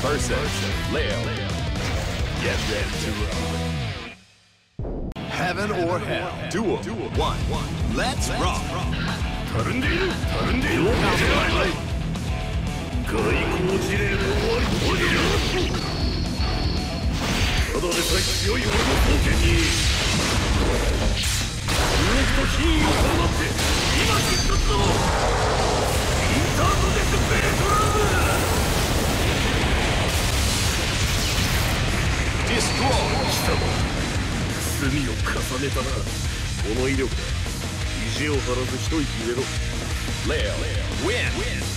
versus Leo. Get ready to rock. Heaven or hell. Duel. One. Let's rock. 貴様。罪を重ねたなこの威力だ意地を張らず一息入れろ。レア。ウィン